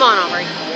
Come on, Aubrey.